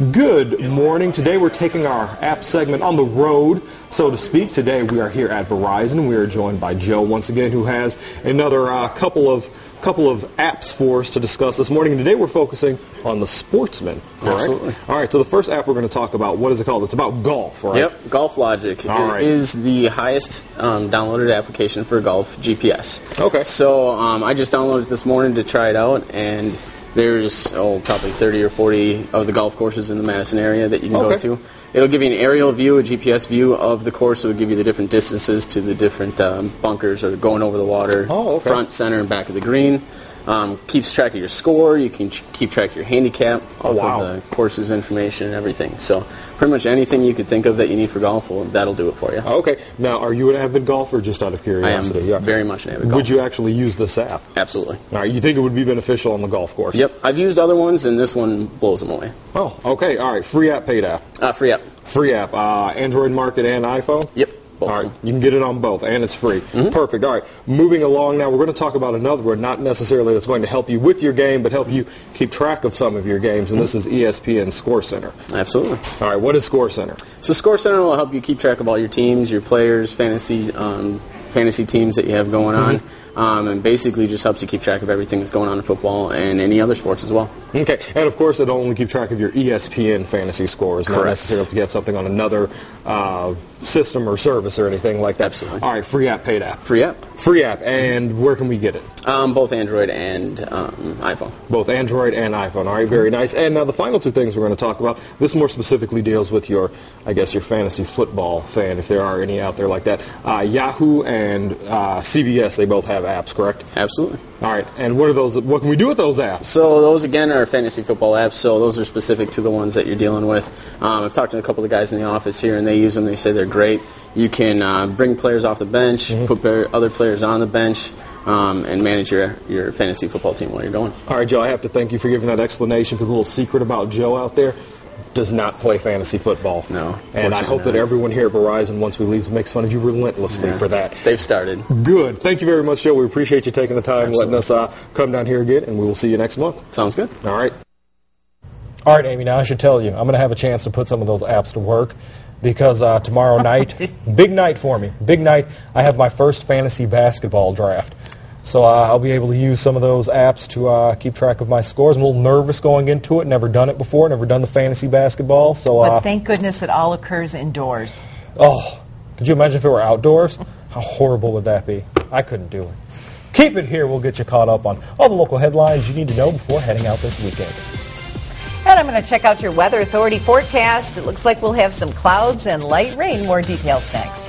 Good morning. Today we're taking our app segment on the road, so to speak. Today we are here at Verizon. We are joined by Joe once again, who has another uh, couple of couple of apps for us to discuss this morning. And today we're focusing on the Sportsman. Correct? Absolutely. All right. So the first app we're going to talk about, what is it called? It's about golf, right? Yep, GolfLogix All It right. is the highest um, downloaded application for golf GPS. Okay. So um, I just downloaded it this morning to try it out, and there's oh probably 30 or 40 of the golf courses in the Madison area that you can Okay. go to. It'll give you an aerial view, a GPS view of the course. It'll give you the different distances to the different um, bunkers or going over the water, Oh, okay. front, center, and back of the green. Um, keeps track of your score. You can ch- keep track of your handicap off wow. of the courses information and everything. So pretty much anything you could think of that you need for golf, well, that'll do it for you. Okay. Now, are you an avid golfer, just out of curiosity? I am? Yeah. very much an avid golfer. Would you actually use this app? Absolutely. All right. You think it would be beneficial on the golf course? Yep. I've used other ones, and this one blows them away. Oh, okay. All right. Free app, paid app. Uh, free app. Free app. Uh, Android market and iPhone? Yep. Both All right, you can get it on both, and it's free. Mm-hmm. Perfect. All right, moving along now, we're going to talk about another one, not necessarily that's going to help you with your game, but help you keep track of some of your games, and this is ESPN Score Center. Absolutely. All right, what is Score Center? So Score Center will help you keep track of all your teams, your players, fantasy um, fantasy teams that you have going on, um, and basically just helps you keep track of everything that's going on in football and any other sports as well. Okay, and of course, it'll only keep track of your ESPN fantasy scores, Correct. not necessarily if you have something on another uh, system or service or anything like that. Absolutely. All right, free app, paid app. Free app. Free app, and where can we get it? Um, both Android and um, iPhone. both Android and iPhone. All right, very nice. And now the final two things we're going to talk about. This more specifically deals with your, I guess, your fantasy football fan, if there are any out there like that. Uh, Yahoo and uh, CBS, they both have apps, correct? Absolutely. All right. And what are those? What can we do with those apps? So those again are fantasy football apps. So those are specific to the ones that you're dealing with. Um, I've talked to a couple of the guys in the office here, and they use them. They say they're great. You can uh, bring players off the bench, put bear- other players on the bench, um, and manage your your fantasy football team while you're going. All right, Joe. I have to thank you for giving that explanation because a little secret about Joe out there does not play fantasy football. No, And I fortunately hope that everyone here at Verizon, once we leave, makes fun of you relentlessly for that. They've started. Good. Thank you very much, Joe. We appreciate you taking the time, and letting us uh, come down here again, and we will see you next month. Sounds good. All right. All right, Amy. Now I should tell you, I'm going to have a chance to put some of those apps to work because uh, tomorrow night, big night for me. Big night. I have my first fantasy basketball draft, so uh, I'll be able to use some of those apps to uh, keep track of my scores. I'm a little nervous going into it. Never done it before. Never done the fantasy basketball. So, But uh, thank goodness it all occurs indoors. oh, could you imagine if it were outdoors? How horrible would that be? I couldn't do it. Keep it here. We'll get you caught up on all the local headlines you need to know before heading out this weekend. I'm going to check out your Weather Authority forecast. It looks like we'll have some clouds and light rain. More details next.